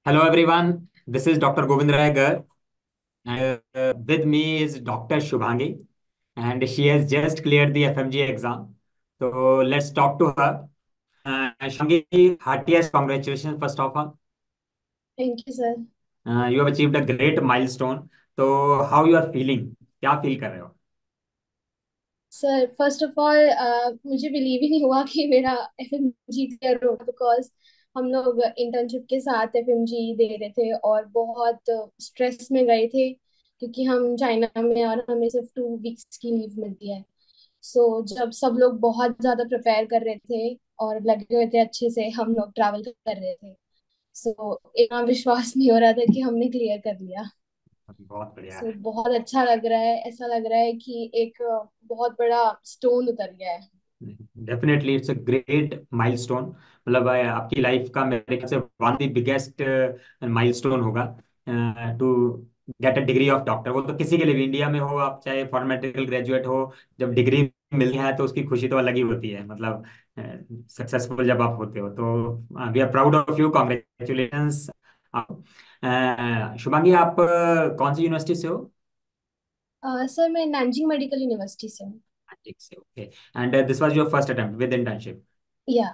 Hello everyone, this is Dr. Govind Rai Gar. And uh, with me is Dr. Shubhangi, and she has just cleared the FMG exam. So let's talk to her. Uh, Shubhangi, heartiest congratulations first of all. Thank you, sir. Uh, you have achieved a great milestone. So how you are feeling? क्या feel कर रहे हो? Sir first of all मुझे believe ही नहीं हुआ कि मेरा FMG clear होगा बिकॉज हम लोग इंटर्नशिप के साथ एफएमजी दे रहे थे और बहुत स्ट्रेस में गए थे क्योंकि हम चाइना में और हमें सिर्फ़ टू वीक्स की लीव मिलती है। सो so, जब सब लोग बहुत ज़्यादा प्रिपेयर कर रहे थे और लगे हुए थे अच्छे से हम लोग ट्रैवल कर रहे थे। सो so, इतना विश्वास नहीं हो रहा था कि हमने क्लियर कर लिया। बहुत बढ़िया सो है। बहुत अच्छा लग रहा है ऐसा लग रहा है कि एक बहुत बड़ा स्टोन उतर गया है। Definitely it's a great milestone मतलब आपकी लाइफ का मेरे ख्याल से वन द बिगेस्ट माइलस्टोन होगा। To get a degree of doctor वो तो किसी के लिए भी इंडिया में हो आप चाहे फॉरेन मेडिकल ग्रेजुएट हो जब डिग्री मिलती है तो उसकी खुशी तो अलग ही होती है मतलब सक्सेसफुल जब आप होते हो। तो we are proud of you congratulations Shubhangi आप कौन सी यूनिवर्सिटी से हो? सर मैं नानजिंग मेडिकल यूनिवर्सिटी से हूँ। Okay and this was your first attempt with internship या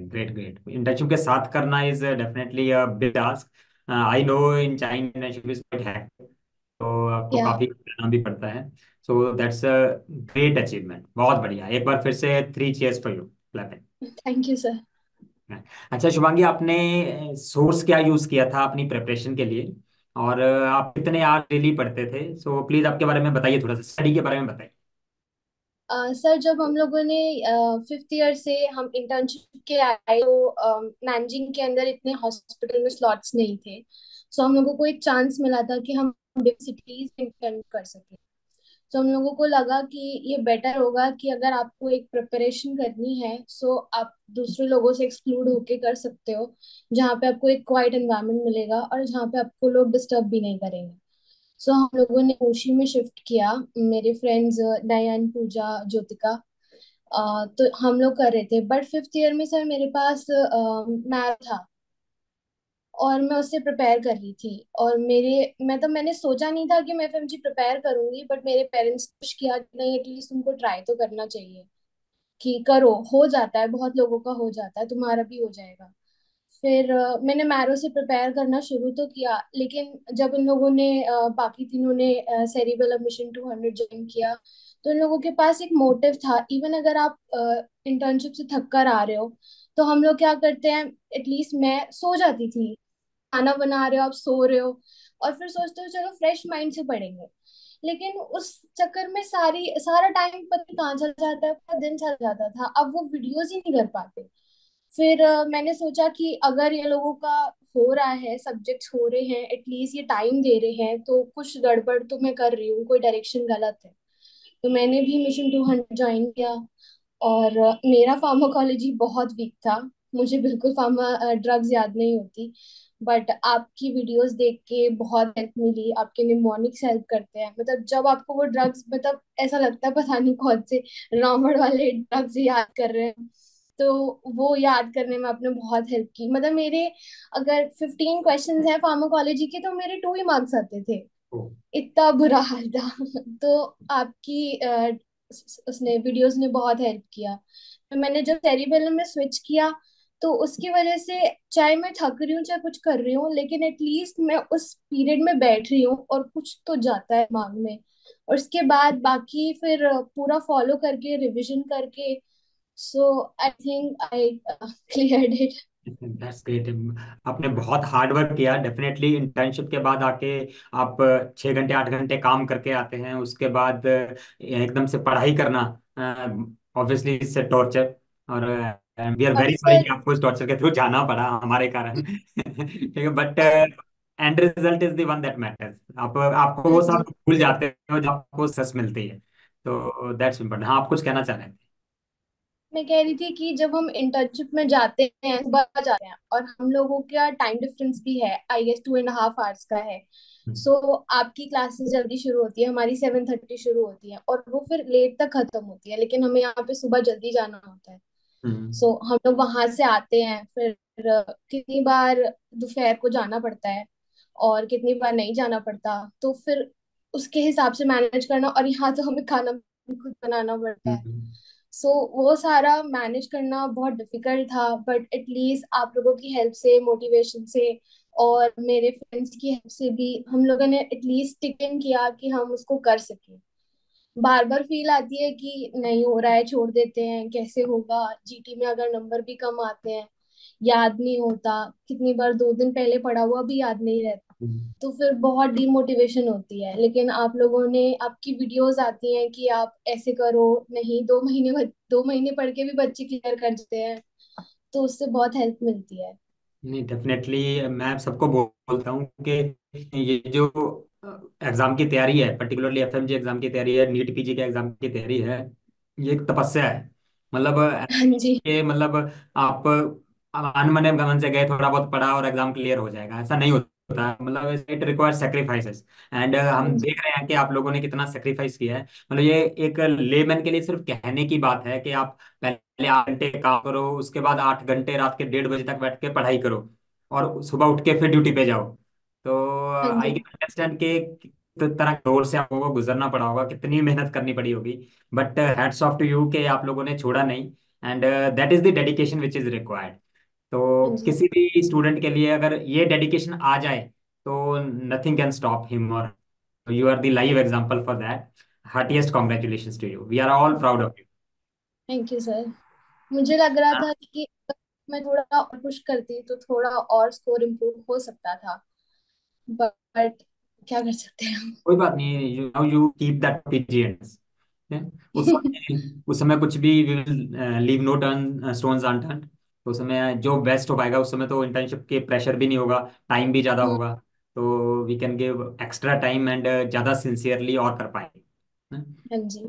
ग्रेट ग्रेट इंटर्नशिप के साथ करना is definitely big task I know in China is quite hectic तो आपको काफ़ी करना भी पड़ता है। So that's a great achievement बहुत बढ़िया। एक बार फिर से three cheers for you clapping thank you sir अच्छा शुभांगी आपने सोर्स क्या यूज़ किया था अपनी प्रिपरेशन के लिए? और uh, आप कितने आवर डेली पढ़ते थे? सो प्लीज़ आपके बारे में बताइए थोड़ा सा स्टडी के बारे में बताइए। सर uh, जब हम लोगों ने फिफ्थ uh, ईयर से हम इंटर्नशिप के आए तो नानजिंग के अंदर इतने हॉस्पिटल में स्लॉट्स नहीं थे। सो so, हम लोगों को एक चांस मिला था कि हम सिटीज़ इंटर्न कर सके। तो हम लोगों को लगा कि ये बेटर होगा कि अगर आपको एक प्रिपरेशन करनी है सो so आप दूसरे लोगों से एक्सक्लूड होके कर सकते हो जहाँ पे आपको एक क्वाइट एनवायरनमेंट मिलेगा और जहाँ पे आपको लोग डिस्टर्ब भी नहीं करेंगे। सो हम लोगों ने ओशी में शिफ्ट किया, मेरे फ्रेंड्स डयान पूजा ज्योतिका तो हम लोग कर रहे थे। बट फिफ्थ ईयर में सर मेरे पास मैथ था। और मैं उससे प्रिपेयर कर रही थी। और मेरे, मैं तो मैंने सोचा नहीं था कि मैं एफएमजी प्रिपेयर करूँगी बट मेरे पेरेंट्स पुश किया नहीं एटलीस्ट तुमको ट्राई तो करना चाहिए। कि करो, हो जाता है, बहुत लोगों का हो जाता है, तुम्हारा भी हो जाएगा। फिर मैंने मैरो से प्रिपेयर करना शुरू तो किया, लेकिन जब इन लोगों ने बाकी तीनों ने सेरिबल मिशन टू हंड्रेड ज्वाइन किया तो इन लोगों के पास एक मोटिव था इवन अगर आप इंटर्नशिप से थक कर आ रहे हो तो हम लोग क्या करते हैं एटलीस्ट मैं सो जाती थी, खाना बना रहे हो, आप सो रहे हो, और फिर सोचते हो चलो फ्रेश माइंड से पढ़ेंगे, लेकिन उस चक्कर में सारी, सारा टाइम पता कहाँ चल जाता है दिन चल जाता था, अब वो वीडियोज़ ही नहीं कर पाते फिर मैंने सोचा कि अगर ये लोगों का हो रहा है सब्जेक्ट्स हो रहे हैं एटलीस्ट ये टाइम दे रहे हैं तो कुछ गड़बड़ तो मैं कर रही हूँ, कोई डायरेक्शन गलत है। तो मैंने भी मिशन टू हंड्रेड ज्वाइन किया और मेरा फार्माकोलॉजी बहुत वीक था। मुझे बिल्कुल फार्मा ड्रग्स याद नहीं होती बट आपकी वीडियोस देख के बहुत हेल्प मिली, आपके निमोनिक्स हेल्प करते हैं। मतलब जब आपको वो ड्रग्स मतलब ऐसा लगता है, पता नहीं कौन से रावण वाले ड्रग्स याद कर रहे हैं। तो वो याद करने में आपने बहुत हेल्प की। मतलब मेरे अगर फिफ्टीन क्वेश्चन है फार्माकोलॉजी के तो मेरे टू ही मार्क्स आते थे। इतना बुरा हाल था। तो आपकी अ, उसने वीडियोस ने बहुत हेल्प किया। तो मैंने जब सेरिबेलम में स्विच किया तो उसकी वजह से चाहे मैं थक रही हूँ चाहे कुछ कर रही हूँ लेकिन एटलीस्ट मैं उस पीरियड में बैठ रही हूँ और कुछ तो जाता है दिमाग में और उसके बाद बाकी फिर पूरा फॉलो करके रिविजन करके so I think I cleared it that's great आपने बहुत हार्ड वर्क किया. डेफिनेटली इंटर्नशिप के बाद आके आप छः घंटे आठ घंटे काम करके आते हैं. उसके बाद एकदम से पढ़ाई करना ऑब्वियसली इससे टॉर्चर और वी आर वेरी सॉरी कि आपको इस टॉर्चर के थ्रू जाना पड़ा हमारे कारण. ठीक है but end result is the one that matters आप आपको हाँ वो सब भूल जाते हो जब आपको सक्सेस मिलती है. तो दैट्स इम्पोर्टेंट हाँ आप कुछ कहना चाह रहे मैं कह रही थी कि जब हम इंटर्नशिप में जाते हैं सुबह जाते हैं और हम लोगों का टाइम डिफरेंस भी है I guess two and half hours का है। सो so, आपकी क्लासेस जल्दी शुरू होती है हमारी सेवन थर्टी शुरू होती है और वो फिर लेट तक खत्म होती है लेकिन हमें यहाँ पे सुबह जल्दी जाना होता है। हम्म। सो so, हम लोग वहाँ से आते हैं फिर कितनी बार दोपहर को जाना पड़ता है और कितनी बार नहीं जाना पड़ता तो फिर उसके हिसाब से मैनेज करना और यहाँ तो हमें खाना खुद बनाना पड़ता है। सो वो सारा मैनेज करना बहुत डिफ़िकल्ट था बट एटलीस्ट आप लोगों की हेल्प से मोटिवेशन से और मेरे फ्रेंड्स की हेल्प से भी हम लोगों ने एटलीस्ट टिकन किया कि हम उसको कर सकें। बार बार फील आती है कि नहीं हो रहा है, छोड़ देते हैं, कैसे होगा? जीटी में अगर नंबर भी कम आते हैं याद नहीं होता। कितनी बार दो दिन पहले पढ़ा हुआ भी याद नहीं रहता। हम्म। तो फिर बहुत डिमोटिवेशन होती है। लेकिन आप लोगों ने आपकी वीडियोस आती हैं कि आप ऐसे करो नहीं दो महीने दो महीने पढ़ के भी बच्चे क्लियर कर देते हैं तो उससे बहुत हेल्प मिलती है। नहीं डेफिनेटली मैं सबको बोलता हूँ कि ये जो एग्ज़ाम की तैयारी है पर्टिकुलरली एफएमजी एग्ज़ाम की तैयारी है नीट पीजी के एग्ज़ाम की तैयारी है ये एक तपस्या है। मतलब हाँ जी। मतलब आप अनमने गमन से गए थोड़ा बहुत पढ़ा और एग्ज़ाम क्लियर हो जाएगा। ऐसा नहीं होता। मतलब इट रिक्वायर सेक्रीफाइसेस एंड हम देख रहे हैं कि आप लोगों ने कितना सेक्रीफाइस किया है। मतलब ये एक लेमैन के लिए सिर्फ़ कहने की बात है कि आप पहले आठ घंटे काम करो उसके बाद आठ घंटे रात के डेढ़ बजे तक बैठ के पढ़ाई करो और सुबह उठ के फिर ड्यूटी पे जाओ। तो आई कैन अंडरस्टैंड कि तरह दौर से आप लोगों को गुजरना पड़ा होगा कितनी मेहनत करनी पड़ी होगी। But hats off to you कि आप लोगों ने छोड़ा नहीं। And that is the dedication which is required तो जी किसी भी स्टूडेंट के लिए अगर ये डेडिकेशन आ जाए तो नथिंग कैन स्टॉप हिम और you are the live example for that heartiest congratulation to you we are all proud of you thank you sir मुझे लग रहा था कि मैं थोड़ा और पुश करती तो थोड़ा और स्कोर इम्प्रूव हो सकता था। बट क्या कर सकते हैं कोई बात नहीं you now you keep that patience उस समय उस समय कुछ भी leave no turn stones unturned उस समय जो बेस्ट हो पाएगा उस समय तो इंटर्नशिप के प्रेशर भी नहीं होगा टाइम भी ज़्यादा हम्म, होगा तो we can give extra time and ज़्यादा सिंसियरली और कर पाएँगे हाँ। जी।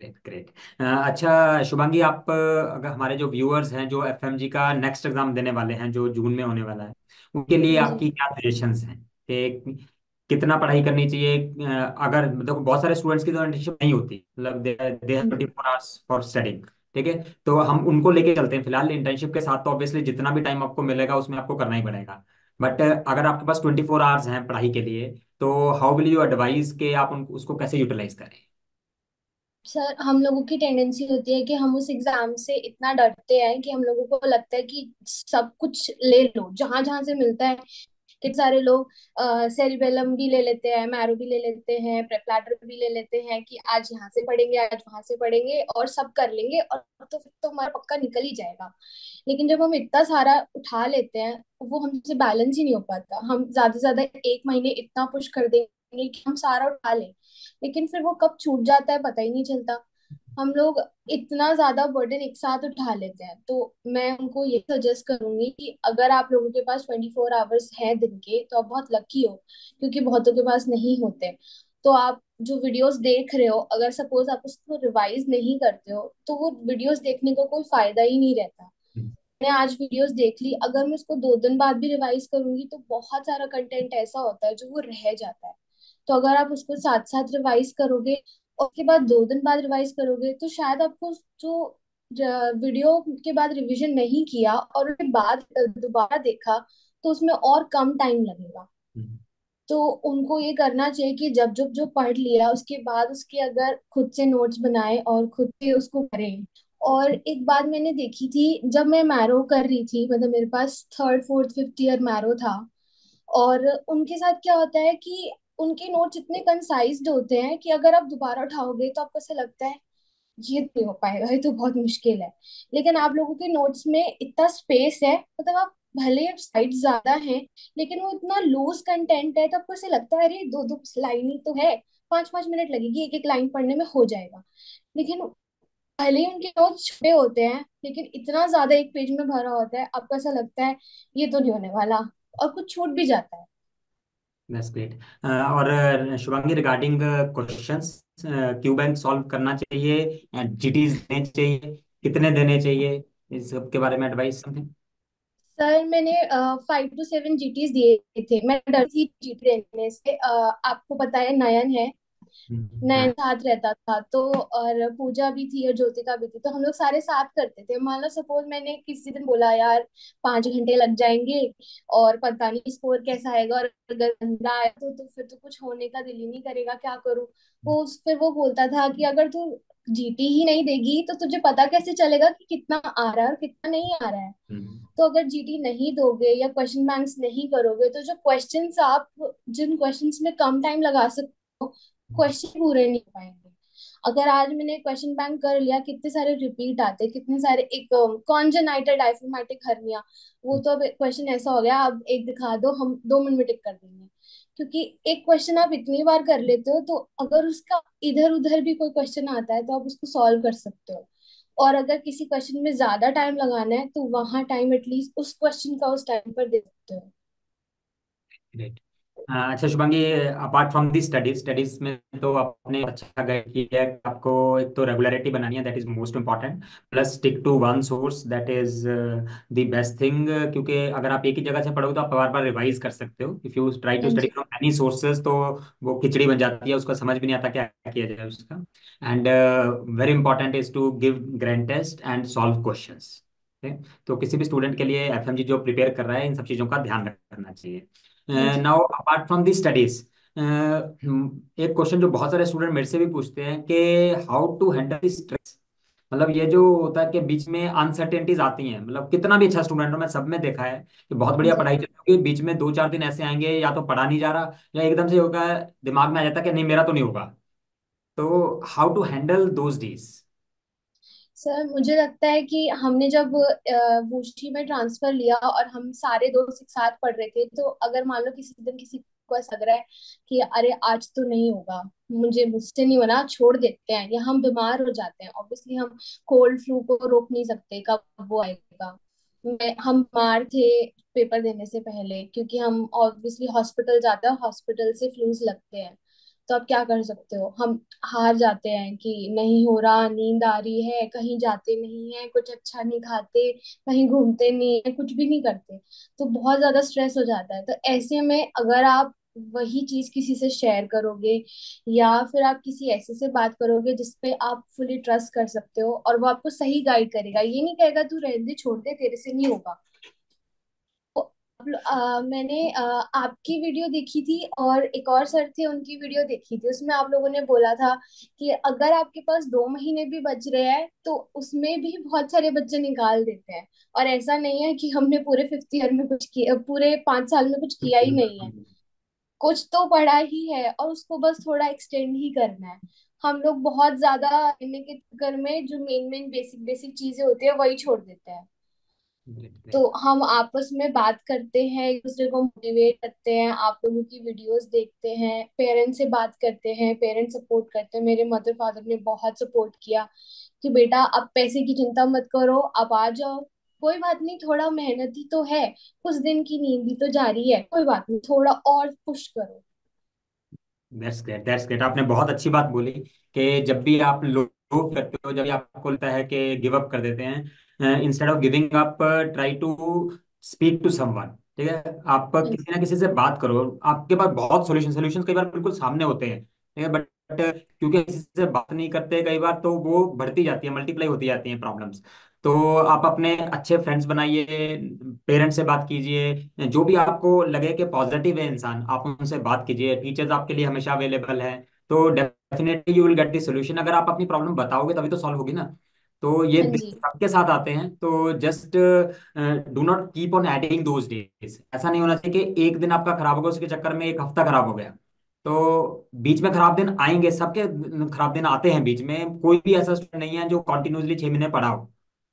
ग्रेट ग्रेट अच्छा शुभांगी आप अगर हमारे जो व्यूअर्स हैं जो एफएमजी का नेक्स्ट एग्ज़ाम देने वाले हैं जो जून में होने वाला है उनके लिए आपकी क्या सजेशंस हैं? कि कितना पढ़ाई करनी चाहिए? अगर देखो बहुत सारे स्टूडेंट्स की तो इंटर्नशिप नहीं होती मतलब दे हाँ जी फोर आवर्स फॉर स्टडिंग ठीक है? तो हम उनको लेके चलते हैं फ़िलहाल। इंटर्नशिप के साथ तो ऑब्वियसली जितना भी टाइम आपको मिलेगा, उसमें आपको करना ही पड़ेगा। बट अगर आपके पास ट्वेंटी फोर आवर्स हैं पढ़ाई के लिए तो हाउ विल यू एडवाइस कि आप उनको, उसको कैसे यूटिलाइज करें? सर हम लोगों की टेंडेंसी होती है कि हम उस एग्ज़ाम से इतना डरते हैं कि हम लोगों को लगता है कि सब कुछ ले लो जहाँ जहाँ से मिलता है। कितने सारे लोग सेरिबेलम भी ले लेते हैं मैरो भी ले लेते हैं प्रेपलैटर भी ले लेते हैं कि आज यहाँ से पढ़ेंगे, आज वहाँ से पढ़ेंगे और सब कर लेंगे और तो फिर तो हमारा पक्का निकल ही जाएगा। लेकिन जब हम इतना सारा उठा लेते हैं, वो हमसे बैलेंस ही नहीं हो पाता। हम ज़्यादा से ज़्यादा एक महीने इतना पुश कर देंगे कि हम सारा उठा लें। लेकिन फिर वो कब छूट जाता है पता ही नहीं चलता। हम लोग इतना ज़्यादा बर्डन एक साथ उठा लेते हैं। तो मैं उनको ये सजेस्ट करूँगी कि अगर आप लोगों के पास ट्वेंटी फोर आवर्स हैं दिन के तो आप बहुत लकी हो क्योंकि बहुतों के पास नहीं होते। तो आप जो वीडियोस देख रहे हो अगर सपोज़ आप उसको रिवाइज नहीं करते हो तो वो वीडियोस देखने का कोई फ़ायदा ही नहीं रहता। मैंने आज वीडियोस देख ली अगर मैं उसको दो दिन बाद भी रिवाइज करूँगी तो बहुत सारा कंटेंट ऐसा होता है जो वो रह जाता है। तो अगर आप उसको साथ साथ रिवाइज करोगे और उसके बाद दो दिन बाद रिवाइज करोगे तो शायद आपको जो वीडियो के बाद रिवीजन नहीं किया और उसके बाद दोबारा देखा तो उसमें और कम टाइम लगेगा। हम्म, तो उनको ये करना चाहिए कि जब जब जो पढ़ लिया उसके बाद उसके अगर खुद से नोट्स बनाए और खुद से उसको करें। और एक बात मैंने देखी थी जब मैं मैरो कर रही थी मतलब मेरे पास third fourth fifth year Marrow था और उनके साथ क्या होता है कि उनके नोट्स इतने कंसाइज्ड होते हैं कि अगर आप दोबारा उठाओगे तो आपको ऐसा लगता है, ये तो नहीं हो पाएगा, ये तो बहुत मुश्किल है। लेकिन आप लोगों के नोट्स में इतना स्पेस है मतलब आप भले साइड ज़्यादा हैं, लेकिन वो इतना लूज कंटेंट है तो आपको ऐसे लगता है, अरे दो दो लाइन ही तो है पाँच पाँच मिनट लगेगी एक एक लाइन पढ़ने में हो जाएगा। लेकिन भले ही उनके नोट्स छोटे होते हैं, लेकिन इतना ज़्यादा एक पेज में भरा होता है, आपको ऐसा लगता है, ये तो नहीं होने वाला, और कुछ छूट भी जाता है। दैट्स ग्रेट और अ, Shubhangi regarding questions Q bank solve करना चाहिए जीटीज देने चाहिए कितने देने चाहिए इस सब के बारे में एडवाइस समथिंग सर मैंने फाइव टू सेवन जीटीज दिए थे। मैं डर थी जीटी देने से। Uh, आपको पता है नयन है। हम्म, नयन हाँ साथ रहता था तो और पूजा भी थी और ज्योतिका भी थी तो हम लोग सारे साथ करते थे। मान लो सपोज़ मैंने किसी दिन बोला यार पाँच घंटे लग जाएँगे और पता नहीं स्कोर कैसा आएगा और अगर गंदा आया तो, तो फिर तो कुछ होने का दिल ही नहीं करेगा क्या करूँ? वो फिर वो बोलता था कि अगर तू जीटी ही नहीं देगी तो तुझे पता कैसे चलेगा कि कितना आ रहा है और कितना नहीं आ रहा है। हम्म, तो अगर जीटी नहीं दोगे या क्वेश्चन बैंक्स नहीं करोगे तो जो क्वेश्चंस आप जिन क्वेश्चंस में कम टाइम लगा सकते हो क्वेश्चन पूरे नहीं पाएँगे। अगर आज मैंने क्वेश्चन बैंक कर लिया, कितने सारे रिपीट आते, कितने सारे एक कॉन्जेनाइटल डायफ्रामेटिक हर्निया वो तो अब क्वेश्चन ऐसा हो गया, अब एक दिखा दो, हम दो मिनट में टिक कर देंगे। क्योंकि एक क्वेश्चन आप इतनी बार कर लेते हो तो अगर उसका इधर उधर भी कोई क्वेश्चन आता है तो आप उसको सॉल्व कर सकते हो। और अगर किसी क्वेश्चन में ज़्यादा टाइम लगाना है तो वहाँ टाइम एटलीस्ट उस क्वेश्चन का उस टाइम पर दे सकते हो। अच्छा Shubhangi apart from the studies studies में तो आपने अच्छा गाइड किया है आपको एक तो रेगुलरिटी बनानी है that is most important plus stick to one source that is the best thing क्योंकि अगर आप एक ही जगह से पढ़ोगे तो आप बार बार रिवाइज कर सकते हो। इफ़ यू ट्राई टू हाँ स्टडी फ्रॉम एनी सोर्सेज तो वो खिचड़ी बन जाती है उसका समझ भी नहीं आता क्या किया जाए उसका। And very important is to give grand test and solve question तो किसी भी स्टूडेंट के लिए एफएमजी जो प्रिपेयर कर रहा है इन सब चीज़ों का ध्यान रखना चाहिए। हाँ now apart from the studies एक क्वेश्चन जो बहुत सारे स्टूडेंट मेरे से भी पूछते हैं कि हाउ टू हैंडल स्ट्रेस मतलब ये जो होता है कि बीच में अनसर्टेनिटीज आती हैं। मतलब कितना भी अच्छा स्टूडेंट हो मैं सब में देखा है कि बहुत बढ़िया पढ़ाई चल रही है बीच में दो चार दिन ऐसे आएँगे या तो पढ़ा नहीं जा रहा या एकदम से होगा दिमाग में आ जाता है कि नहीं मेरा तो नहीं होगा। तो how to handle those days sir, मुझे लगता है कि हमने जब वूशी में ट्रांसफ़र लिया और हम सारे दोस्त एक साथ पढ़ रहे थे तो अगर मान लो किसी दिन किसी को ऐसा लग रहा है कि अरे, आज तो नहीं होगा, मुझे, मुझसे नहीं बना छोड़ देते हैं, या हम बीमार हो जाते हैं ऑब्वियसली हम कोल्ड फ्लू को रोक नहीं सकते, कब वो आएगा। मैं, हम बीमार थे पेपर देने से पहले, क्योंकि हम ऑब्वियसली हॉस्पिटल जाते हैं हॉस्पिटल से फ्लूज लगते हैं। तो आप क्या कर सकते हो? हम हार जाते हैं कि नहीं हो रहा, नींद आ रही है, कहीं जाते नहीं है, कुछ अच्छा नहीं खाते, कहीं घूमते नहीं है, कुछ भी नहीं करते। तो बहुत ज़्यादा स्ट्रेस हो जाता है। तो ऐसे में अगर आप वही चीज़ किसी से शेयर करोगे या फिर आप किसी ऐसे से बात करोगे जिसपे आप फुली ट्रस्ट कर सकते हो और वो आपको सही गाइड करेगा। ये नहीं कहेगा, तू रहने छोड़ दे, तेरे से नहीं होगा। आ, मैंने आ, आपकी वीडियो देखी थी और एक और सर थे उनकी वीडियो देखी थी। उसमें आप लोगों ने बोला था कि अगर आपके पास दो महीने भी बच रहे हैं तो उसमें भी बहुत सारे बच्चे निकाल देते हैं। और ऐसा नहीं है कि हमने पूरे फिफ्थ ईयर में कुछ किया पूरे पाँच साल में कुछ किया ही नहीं है। कुछ तो पढ़ा ही है और उसको बस थोड़ा एक्सटेंड ही करना है। हम लोग बहुत ज़्यादा इनके चक्कर में जो मेन मेन बेसिक बेसिक चीज़ें होती है वही छोड़ देते हैं। तो हम आपस में बात करते हैं एक दूसरे को मोटिवेट करते हैं आप लोगों की वीडियोस देखते हैं पेरेंट्स से बात करते हैं पेरेंट्स सपोर्ट करते हैं। मेरे मदर फादर ने बहुत सपोर्ट किया कि बेटा अब पैसे की चिंता मत करो आप आ जाओ। कोई बात नहीं थोड़ा मेहनत ही तो है कुछ दिन की नींद भी तो जारी है कोई बात नहीं थोड़ा और पुश करो। दैट्स ग्रेट दैट्स ग्रेट आपने बहुत अच्छी बात बोली कि जब भी आप लो करते हो जब भी आपको लगता है कि गिव अप कर देते हैं instead of giving up try to speak to someone ठीक है? आप हाँ किसी ना किसी से बात करो आपके पास बहुत सोल्यूशन सोल्यूशन कई बार बिल्कुल सामने होते हैं ठीक है? बट क्योंकि किसी से बात नहीं करते कई बार तो वो बढ़ती जाती है मल्टीप्लाई होती जाती है प्रॉब्लम्स तो आप अपने अच्छे फ्रेंड्स बनाइए पेरेंट्स से बात कीजिए जो भी आपको लगे कि पॉजिटिव है इंसान आप उनसे बात कीजिए टीचर्स आपके लिए हमेशा अवेलेबल है तो definitely you will get the solution अगर आप अपनी प्रॉब्लम बताओगे तभी तो सॉल्व होगी ना। तो ये हाँ जी। सबके साथ आते हैं तो just do not keep on adding those days ऐसा नहीं होना चाहिए कि एक दिन आपका खराब होगा उसके चक्कर में एक हफ़्ता खराब हो गया। तो बीच में खराब दिन आएँगे सबके खराब दिन आते हैं बीच में। कोई भी ऐसा स्टूडेंट नहीं है जो कॉन्टिन्यूसली छह महीने पढ़ा हो।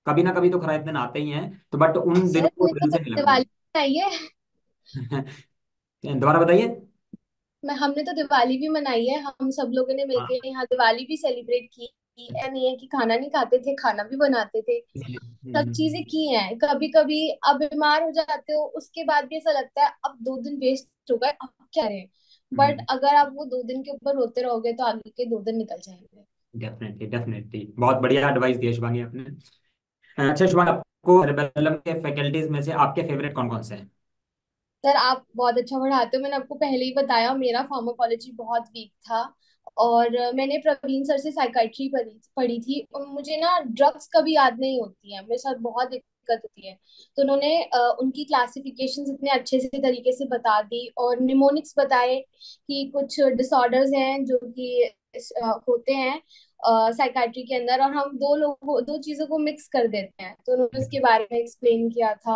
कभी ना कभी तो खराब दिन आते ही हैं तो बट उन सर दिनों को दिल तो से नहीं दिवाली मनाई है। दोबारा बताइए। मैं हमने तो दिवाली भी मनाई है हम सब लोगों ने हाँ। मिलकर यहाँ दिवाली भी सेलिब्रेट की। ऐसा नहीं है कि खाना नहीं खाते थे खाना भी बनाते थे। सब चीज़ें की हैं। कभी कभी अब बीमार हो जाते हो उसके बाद भी ऐसा लगता है अब दो दिन वेस्ट हो गए अब क्या बट हम्म, अगर आप वो दो दिन के ऊपर रोते रहोगे तो आगे के दो दिन निकल जाएँगे। डेफिनेटली डेफिनेटली बहुत बढ़िया एडवाइस दिया शुभांगी आपने। अच्छा शुभांगी आपको रेबेलम के फैकल्टीज में से आपके फेवरेट कौन कौन से हैं? सर आप बहुत अच्छा पढ़ाते हो। मैंने आपको पहले ही बताया मेरा फार्माकोलॉजी बहुत वीक था। और मैंने प्रवीण सर से साइकाइट्री पढ़ी पढ़ी थी। मुझे ना ड्रग्स कभी याद नहीं होती है। मेरे साथ बहुत दिक्कत होती है। तो उन्होंने उनकी क्लासिफिकेशन इतने अच्छे से तरीके से बता दी और निमोनिक्स बताए कि कुछ डिसऑर्डर्स हैं जो कि होते हैं साइकाइट्री के अंदर और हम दो लोगों, दो चीज़ों को मिक्स कर देते हैं। तो उन्होंने उसके बारे में एक्सप्लेन किया था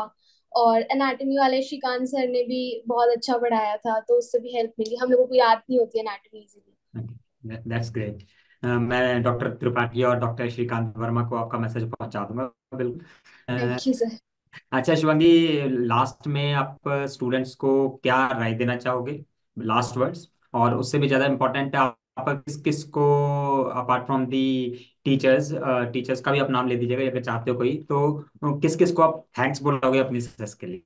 और एनाटॉमी वाले श्रीकांत सर ने भी बहुत अच्छा पढ़ाया था तो उससे भी हेल्प मिली। हम लोगों को याद नहीं होती एनाटॉमी इजीली दैट्स ग्रेट मैं डॉक्टर त्रिपाठी और डॉक्टर श्रीकांत वर्मा को आपका मैसेज पहुँचा दूँगा बिल्कुल सर अच्छा शिवांगी लास्ट में आप स्टूडेंट्स को क्या राय देना चाहोगे? लास्ट वर्ड्स और उससे भी ज़्यादा इम्पोर्टेंट है आप आप किस किस को apart from the teachers teachers का भी आप नाम ले दीजिएगा अगर चाहते हो कोई तो किस किस को आप थैंक्स बोलोगे अपनी सक्सेस के लिए?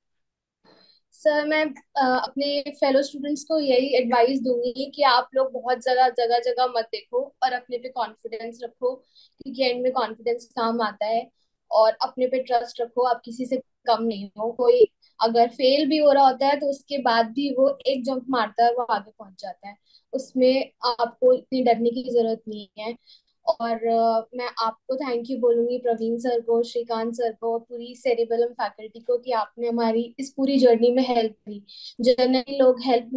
सर मैं अपने फेलो स्टूडेंट्स को यही एडवाइस दूँगी कि आप लोग बहुत ज़्यादा जगह जगह मत देखो और अपने पे कॉन्फिडेंस रखो, क्योंकि एंड में कॉन्फिडेंस काम आता है और अपने पे ट्रस्ट रखो, आप किसी से कम नहीं हो। कोई अगर फेल भी हो रहा होता है तो उसके बाद भी वो एक जंप मारता है वो आगे पहुँच जाता है। उसमें आपको इतनी डरने की ज़रूरत नहीं है। और अ, मैं आपको थैंक यू बोलूँगी प्रवीण सर को श्रीकांत सर को और पूरी सेरिबेलम फैकल्टी को कि आपने हमारी इस पूरी जर्नी में हेल्प की। जनरली लोग हेल्प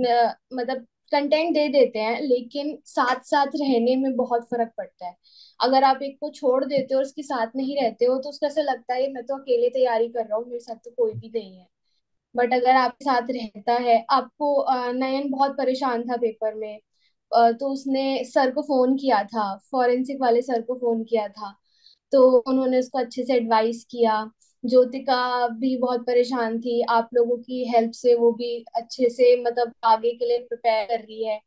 मतलब कंटेंट दे देते हैं लेकिन साथ साथ रहने में बहुत फ़र्क पड़ता है। अगर आप एक को छोड़ देते हो और उसके साथ नहीं रहते हो तो उसको ऐसा लगता है मैं तो अकेले तैयारी कर रहा हूँ मेरे साथ तो कोई भी नहीं है। बट अगर आपके साथ रहता है आपको नयन बहुत परेशान था पेपर में। तो उसने सर को फ़ोन किया था, फॉरेंसिक वाले सर को फ़ोन किया था। तो उन्होंने उसको अच्छे से एडवाइस किया। ज्योतिका भी बहुत परेशान थी। आप लोगों की हेल्प से वो भी अच्छे से मतलब आगे के लिए प्रिपेयर कर रही है।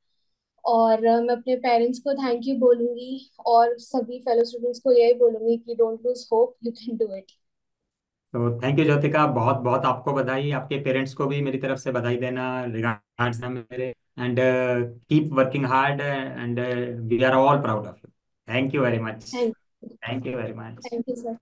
और मैं अपने पेरेंट्स को थैंक यू बोलूँगी और सभी फेलो स्टूडेंट्स को यही बोलूँगी कि don't lose hope you can do it तो थैंक यू ज्योतिका। बहुत बहुत आपको बधाई। आपके पेरेंट्स को भी मेरी तरफ़ से बधाई देना। Regards and uh, keep working hard uh, and uh, we are all proud of you. Thank you very much. Thank you, thank you very much. Thank you sir.